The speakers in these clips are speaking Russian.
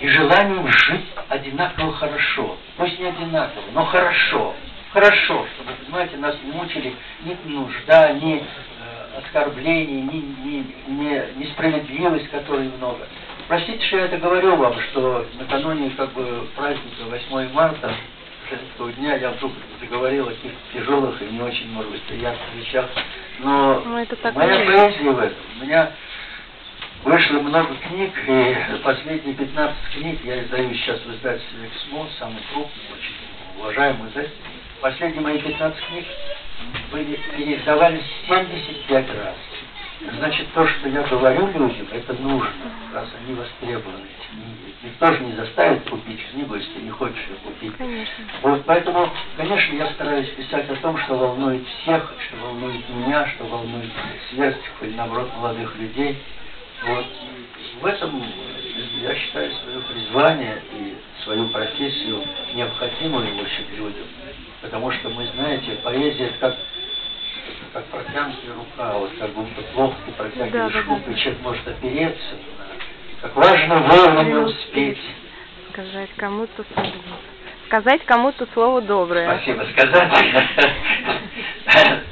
и желанием жить одинаково хорошо. Пусть не одинаково, но хорошо. Хорошо, чтобы, понимаете, нас не мучили ни нужда, ни э, оскорбления, ни, ни, ни несправедливость, которой много. Простите, что я это говорю вам, что накануне как бы праздника 8 марта, женского дня, я вдруг заговорил о каких тяжелых и не очень, может быть, приятных вещах. Но Ну, это так моя поэзия в этом. У меня вышло много книг, и последние 15 книг я издаю сейчас в издательстве «Эксмо», самый крупный, очень уважаемый издатель. Последние мои 15 книг были переиздавались 75 раз. Значит, то, что я говорю людям, это нужно, раз они востребованы. Никто же не заставит купить книгу, если не хочешь ее купить. Конечно. Вот поэтому, конечно, я стараюсь писать о том, что волнует всех, что волнует меня, что волнует сверстников или, наоборот, молодых людей. Вот. В этом я считаю свое призвание и свою профессию необходимой очень людям. Потому что мы, знаете, поэзия это как, как протянутая рука, вот как будто плохо ты протягиваешь Да, да, руку, да. и человек может опереться. Как важно вовремя успеть. Сказать кому-то слово. Сказать кому-то слово доброе. Спасибо. Сказать,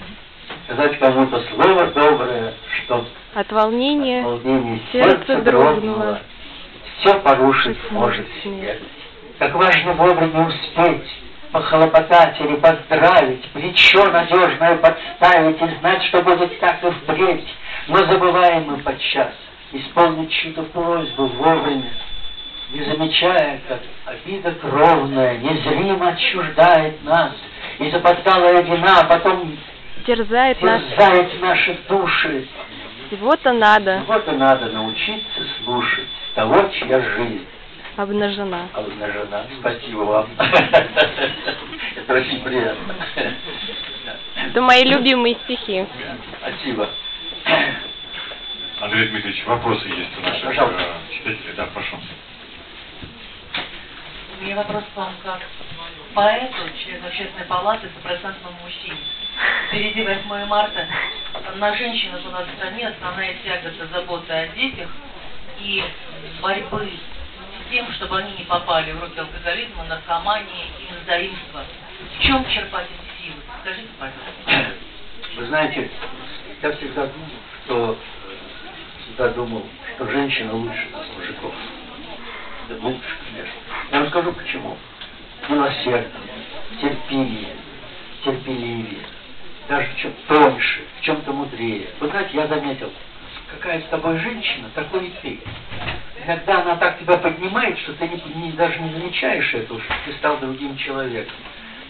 сказать кому-то слово доброе, что От волнения волнение сердце сердца дрогнуло. Все порушить может смерть. Как важно вовремя успеть, похлопотать или поздравить, плечо надежное подставить и знать, что будет так и впредь. Но забываем мы подчас исполнить чью-то просьбу вовремя, не замечая, как обида кровная незримо отчуждает нас, и запоздалая вина потом терзает терзает наши души. Всего-то надо. Вот и надо научиться слушать того, чья жизнь Обнажена. обнажена. Спасибо вам. Это очень приятно. Это мои любимые стихи. Спасибо. Андрей Дмитриевич, вопросы есть у наших Пожалуйста. э, читателей. Да, прошу. У меня вопрос к вам как поэту, члену общественной палаты, стопроцентному мужчине. Впереди 8 марта. На женщинах у нас в стране основная тяга это забота о детях и борьбы с тем, чтобы они не попали в руки алкоголизма, наркомании и назаимства. В чем черпать эти силы? Скажите, пожалуйста. Вы знаете, я всегда думал, что всегда думал, что женщина лучше мужиков. Лучше, конечно. Я вам скажу почему. Милосердие, терпение, терпеливее, даже в чем тоньше, в чем-то мудрее. Вы знаете, я заметил, какая с тобой женщина, такой и ты. Иногда она так тебя поднимает, что ты не, не- даже не замечаешь этого, что ты стал другим человеком.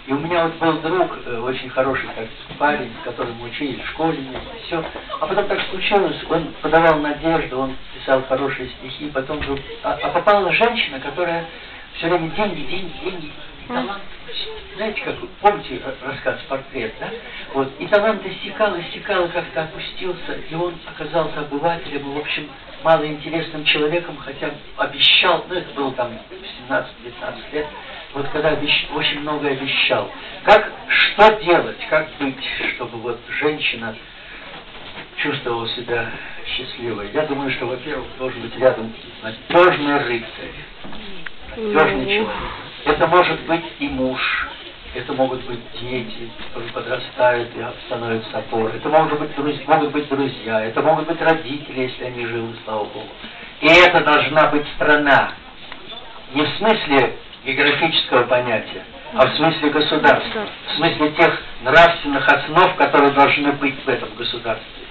И у меня вот был друг, э, очень хороший так, парень, с которым мы учились в школе, все. А потом так случилось, он подавал надежду, он писал хорошие стихи, потом вдруг... А, а попала женщина, которая все время деньги, деньги, деньги, талант. Знаете, как помните р- рассказ «Портрет», да? Вот, и талант иссякал, иссякал, как-то опустился, и он оказался обывателем, и, в общем, малоинтересным человеком, хотя обещал, ну, это было там 17-19 лет, вот когда обещ- очень много обещал. Как, что делать, как быть, чтобы вот женщина чувствовала себя счастливой? Я думаю, что, во-первых, должен быть рядом надежный рыцарь, надежный Ну. человек. Это может быть и муж, это могут быть дети, которые подрастают и становятся опорой. Это могут быть, друзья, могут быть друзья, это могут быть родители, если они живы, слава Богу. И это должна быть страна. Не в смысле географического понятия, а в смысле государства. В смысле тех нравственных основ, которые должны быть в этом государстве.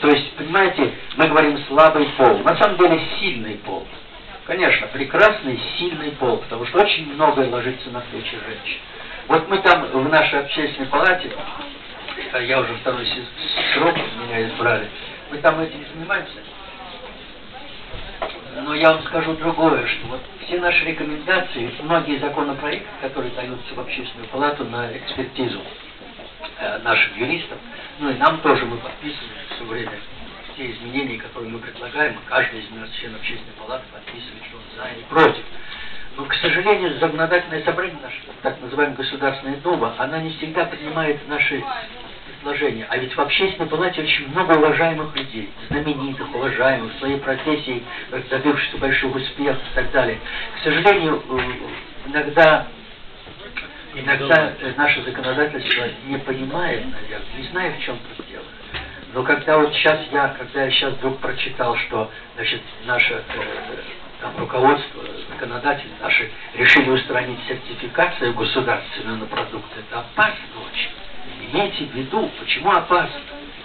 То есть, понимаете, мы говорим слабый пол. На самом деле сильный пол. Конечно, прекрасный, сильный пол, потому что очень многое ложится на плечи женщин. Вот мы там в нашей общественной палате, а я уже второй срок меня избрали, мы там этим занимаемся. Но я вам скажу другое, что вот все наши рекомендации, многие законопроекты, которые даются в общественную палату на экспертизу э, нашим юристам, ну и нам тоже мы подписываем все время те изменения, которые мы предлагаем, и каждый из нас, член общественной палаты, подписывает, что он за или против. Но, к сожалению, законодательное собрание, наша так называемая Государственная Дума, она не всегда принимает наши сложения. А ведь в общественной палате очень много уважаемых людей, знаменитых, уважаемых, в своей профессии, добившихся больших успехов и так далее. К сожалению, иногда Иногда наше законодательство не понимает, наверное, не знаю, в чем. Но когда вот сейчас я, когда я сейчас вдруг прочитал, что, значит, наше э, там, руководство, законодатели наши решили устранить сертификацию государственную на продукты, это опасно очень. Имейте в виду, почему опасно?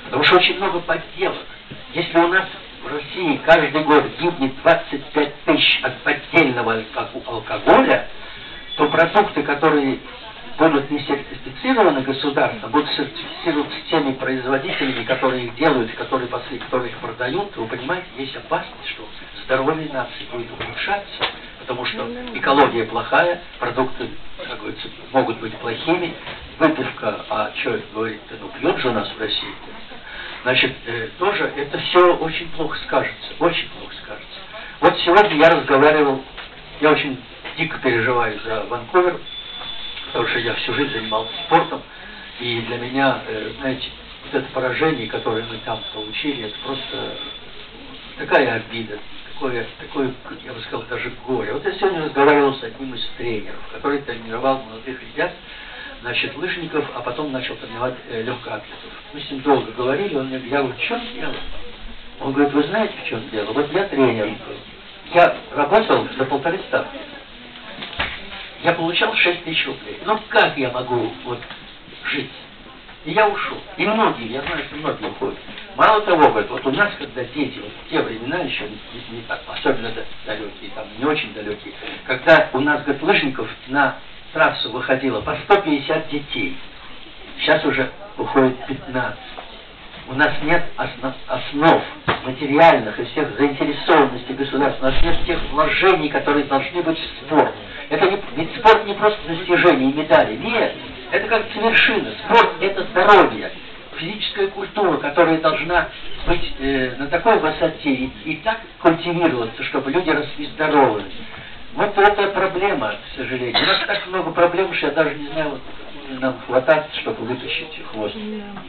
Потому что очень много подделок. Если у нас в России каждый год гибнет 25 тысяч от поддельного алкоголя, то продукты, которые будут не сертифицированы государством, будут сертифицированы теми производителями, которые их делают, которые, после, которые их продают, вы понимаете, есть опасность, что здоровье нации будет ухудшаться, потому что экология плохая, продукты, как говорится, могут быть плохими, выпивка, а что говорит-то, ну пьет же у нас в России, значит, э, тоже это все очень плохо скажется, очень плохо скажется. Вот сегодня я разговаривал, я очень дико переживаю за Ванкувер, потому что я всю жизнь занимался спортом, и для меня, э, знаете, вот это поражение, которое мы там получили, это просто такая обида, такое, такое, я бы сказал, даже горе. Вот я сегодня разговаривал с одним из тренеров, который тренировал молодых ребят, значит, лыжников, а потом начал тренировать э, легкоатлетов. Мы с ним долго говорили, он мне говорит, я говорю, в дело? Он говорит, вы знаете, в чем дело? Вот я тренер. Я работал за полторы ставки я получал 6 тысяч рублей. Ну как я могу вот жить? И я ушел. И многие, я знаю, что многие уходят. Мало того, говорят, вот у нас, когда дети, вот в те времена еще, не, не так, особенно далекие, там не очень далекие, когда у нас, говорит, лыжников на трассу выходило по 150 детей, сейчас уже уходит 15. У нас нет основ, основ материальных и всех заинтересованностей государства, у нас нет тех вложений, которые должны быть в спорт. Это не, ведь спорт не просто достижение медали. Нет, это как вершина. Спорт – это здоровье, физическая культура, которая должна быть э, на такой высоте и, и так культивироваться, чтобы люди росли здоровыми. Вот это проблема, к сожалению. У нас так много проблем, что я даже не знаю, нам хватать, чтобы вытащить хвост. Да.